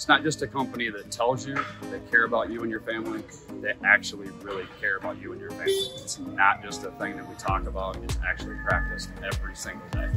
It's not just a company that tells you they care about you and your family, they actually really care about you and your family. It's not just a thing that we talk about, it's actually practiced every single day.